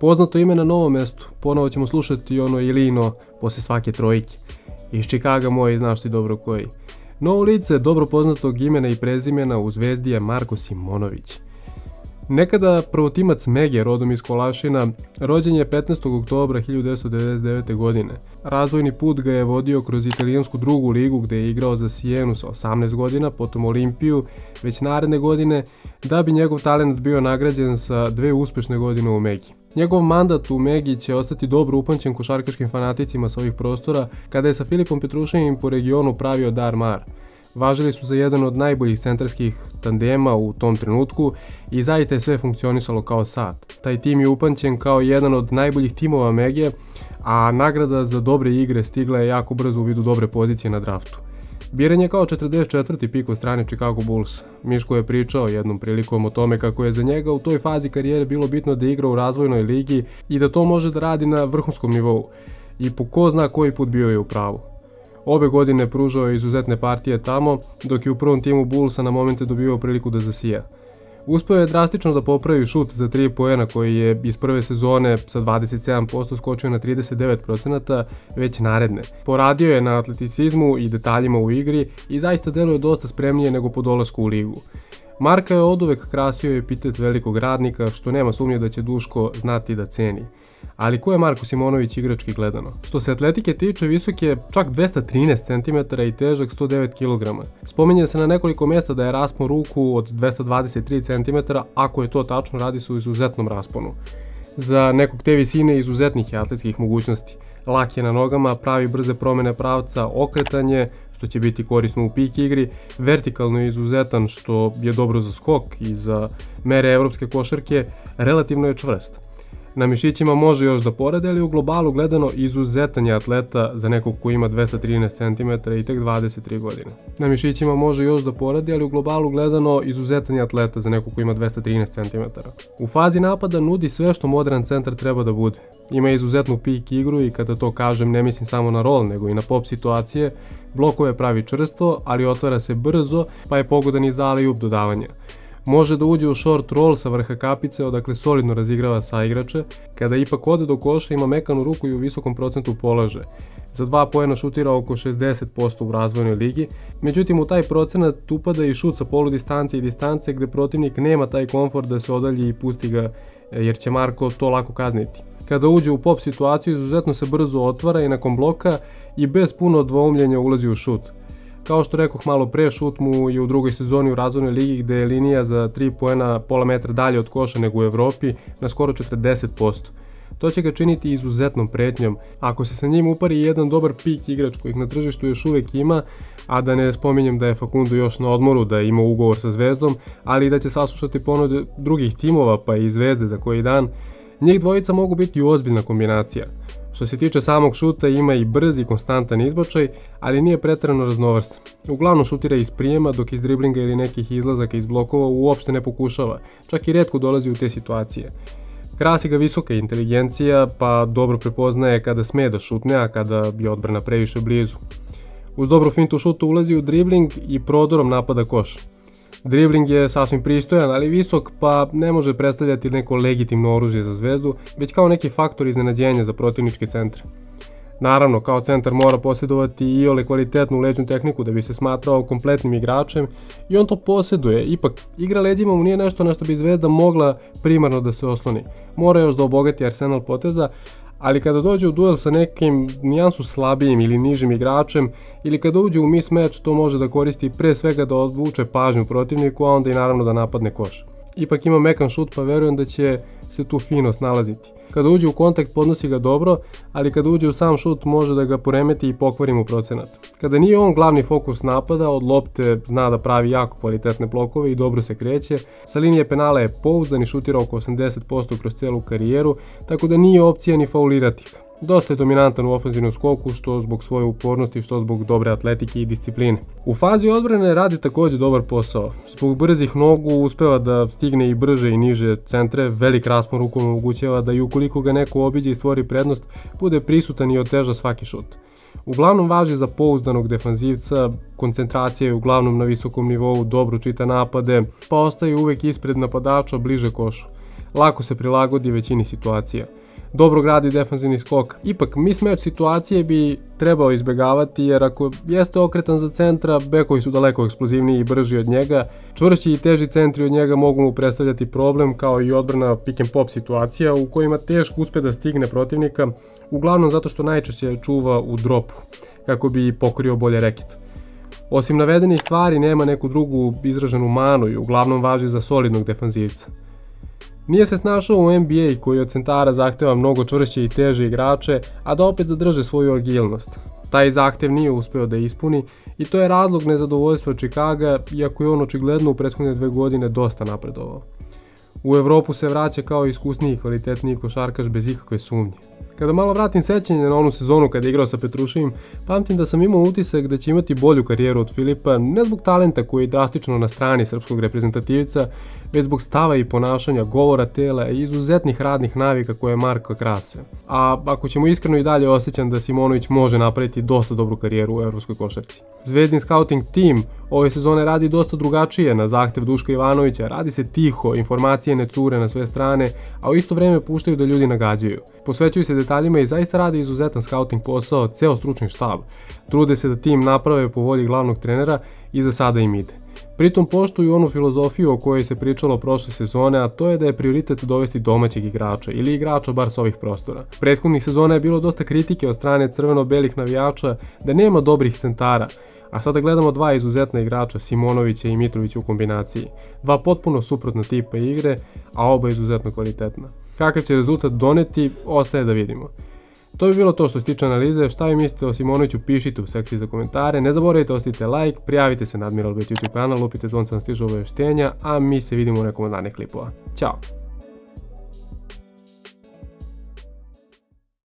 Poznato ime na novom mestu, ponovo ćemo slušati ono Ilino posle svake trojke. Iz Čikaga moj, znaš ti dobro koji. Novo lice dobro poznatog imena i prezimena u zvezdi je Marko Simonović. Nekada prvotimac Mege, rodom iz Kolašina, rođen je 15. oktobra 1999. godine. Razvojni put ga je vodio kroz italijansku drugu ligu gde je igrao za Sijenu sa 18 godina, potom Olimpiju, već naredne godine, da bi njegov talent bio nagrađen sa dve uspešne godine u Megi. Njegov mandat u Megi će ostati dobro upamćen košarkaškim fanaticima sa ovih prostora, kada je sa Filipom Petruševim po regionu pravio Dar Mar – važili su za jedan od najboljih centarskih tandema u tom trenutku i zaista je sve funkcionisalo kao sad. Taj tim je upanćen kao jedan od najboljih timova Mege, a nagrada za dobre igre stigla je jako brzo u vidu dobre pozicije na draftu. Biran je kao 44. pik od strane Chicago Bulls. Miško je pričao jednom prilikom o tome kako je za njega u toj fazi karijere bilo bitno da igra u razvojnoj ligi i da to može da radi na vrhunskom nivou. I po ko zna koji put bio je u pravu. Obe godine pružao je izuzetne partije tamo, dok je u prvom timu Bullsa na momente dobivao priliku da zasija. Uspeo je drastično da popravi šut za 3 poena koji je iz prve sezone sa 27% skočio na 39% već naredne. Poradio je na atleticizmu i detaljima u igri i zaista deluje dosta spremnije nego po dolasku u ligu. Marka je od uvek krasio epitet velikog radnika, što nema sumnje da će Duško znati da ceni. Ali ko je Marko Simonović igrački gledano? Što se atletike tiče, visok je čak 213 cm i težak 109 kg. Spominje se na nekoliko mesta da je raspon ruku od 223 cm, ako je to tačno, radi se u izuzetnom rasponu. Za nekog te visine izuzetnih je atletskih mogućnosti. Lak je na nogama, pravi brze promene pravca, okretanje, što će biti korisno u pik igri, vertikalno je izuzetan što je dobro za skok i za mere evropske košarke, relativno je čvrst. Na mišićima može još da porade, ali u globalu gledano izuzetan je atleta za nekog ko ima 213 cm i tek 23 godine. Na mišićima može još da poradi, ali u globalu gledano izuzetan je atleta za nekog ko ima 213 cm. U fazi napada nudi sve što modern centar treba da bude. Ima izuzetnu pik igru i kada to kažem ne mislim samo na rol, nego i na pop situacije, blokove pravi čvrsto, ali otvara se brzo, pa je pogodan i za ali dodavanja. Može da uđe u short roll sa vrha kapice, odakle solidno razigrava sa igrače. Kada ipak ode do koša ima mekanu ruku i u visokom procentu polaže. Za dva pojena šutira oko 60% u razvojnoj ligi, međutim u taj procenat upada i šut sa polu distance i distance gde protivnik nema taj komfort da se odalji i pusti ga jer će Marko to lako kazniti. Kada uđe u pop situaciju izuzetno se brzo otvara i nakon bloka i bez puno dvoumljenja ulazi u šut. Kao što rekoh malo pre, šut mu je u drugoj sezoni u razvojnoj ligi gde je linija za 3 poena pola metra dalje od koša nego u Evropi na skoro 40%. To će ga činiti izuzetnom pretnjom. Ako se sa njim upari jedan dobar pik igrač kojih na tržištu još uvek ima, a da ne spominjem da je Facundo još na odmoru, da je imao ugovor sa Zvezdom, ali i da će saslušati ponude drugih timova pa i Zvezde za koji dan, njih dvojica mogu biti ozbiljna kombinacija – Što se tiče samog šuta ima i brz i konstantan izbačaj, ali nije pretrano raznovrstan. Uglavnom šutira iz prijema dok iz driblinga ili nekih izlazaka iz blokova uopšte ne pokušava, čak i redko dolazi u te situacije. Krasi ga visoka inteligencija, pa dobro prepoznaje kada sme da šutne, a kada je odbrana previše blizu. Uz dobru fintu šuta ulazi u dribling i prodorom napada koš. Dribling je sasvim pristojan, ali visok, pa ne može predstavljati neko legitimno oružje za zvezdu, već kao neki faktor iznenađenja za protivničke centre. Naravno, kao centar mora posjedovati i ole kvalitetnu leđnu tehniku da bi se smatrao kompletnim igračem i on to posjeduje. Ipak, igra leđima mu nije nešto na što bi Zvezda mogla primarno da se osloni. Mora još da obogati arsenal poteza, ali kada dođe u duel sa nekim nijansu slabijim ili nižim igračem ili kada uđe u mismatch to može da koristi pre svega da odvuče pažnju protivniku, a onda i naravno da napadne koš. Ipak ima mekan šut pa verujem da će se tu fino snalaziti. Kada uđe u kontakt podnosi ga dobro, ali kada uđe u sam šut može da ga poremeti i pokvari mu procenat. Kada nije on glavni fokus napada, od lopte zna da pravi jako kvalitetne blokove i dobro se kreće, sa linije penala je pouzdan i šutira oko 80% kroz celu karijeru, tako da nije opcija ni faulirati ga. Dosta je dominantan u ofenzivnom skoku, što zbog svoje upornosti, što zbog dobre atletike i discipline. U fazi odbrane radi takođe dobar posao. Zbog brzih nogu uspeva da stigne i brže i niže centre, velik raspon rukom omogućava da i ukoliko ga neko obiđe i stvori prednost, bude prisutan i oteža svaki šut. Uglavnom važi za pouzdanog defanzivca, koncentracija je uglavnom na visokom nivou, dobro čita napade, pa ostaje uvek ispred napadača bliže košu. lako se prilagodi većini situacija. Dobro gradi defanzivni skok. Ipak, mismatch situacije bi trebao izbegavati jer ako jeste okretan za centra, bekovi su daleko eksplozivniji i brži od njega, čvršći i teži centri od njega mogu mu predstavljati problem kao i odbrana pick and pop situacija u kojima teško uspe da stigne protivnika, uglavnom zato što najčešće čuva u dropu, kako bi pokorio bolje reket. Osim navedenih stvari nema neku drugu izraženu manu i uglavnom važi za solidnog defanzivca. Nije se snašao u NBA koji od centara zahteva mnogo čvršće i teže igrače, a da opet zadrže svoju agilnost. Taj zahtev nije uspeo da ispuni i to je razlog nezadovoljstva Čikaga, iako je on očigledno u prethodne dve godine dosta napredovao. U Evropu se vraća kao iskusniji i kvalitetniji košarkaš bez ikakve sumnje. Kada malo vratim sećanje na onu sezonu kada je igrao sa Petruševim, pamtim da sam imao utisak da će imati bolju karijeru od Filipa, ne zbog talenta koji je drastično na strani srpskog reprezentativca, već zbog stava i ponašanja, govora tela i izuzetnih radnih navika koje je Marko krase. A ako ćemo iskreno i dalje osjećam da Simonović može napraviti dosta dobru karijeru u evropskoj košarci. Zvezdin scouting team ove sezone radi dosta drugačije na zahtev Duška Ivanovića, radi se tiho, informacije ne cure na sve strane, a u isto vreme puštaju da ljudi nagađaju. Posvećuju se detaljima i zaista rade izuzetan scouting posao, ceo stručni štab. Trude se da tim naprave po volji glavnog trenera i za sada im ide. Pritom poštuju onu filozofiju o kojoj se pričalo prošle sezone, a to je da je prioritet dovesti domaćeg igrača ili igrača bar sa ovih prostora. Prethodnih sezona je bilo dosta kritike od strane crveno-belih navijača da nema dobrih centara, a sada gledamo dva izuzetna igrača, Simonovića i Mitrovića u kombinaciji. Dva potpuno suprotna tipa igre, a oba izuzetno kvalitetna. Kakav će rezultat doneti, ostaje da vidimo. To bi bilo to što se tiče analize, šta vi mislite o Simonoviću pišite u sekciji za komentare, ne zaboravite ostavite like, prijavite se na Admiral Bet YouTube kanal, lupite zvonce na stižu obaveštenja, a mi se vidimo u nekom od narednih klipova. Ćao!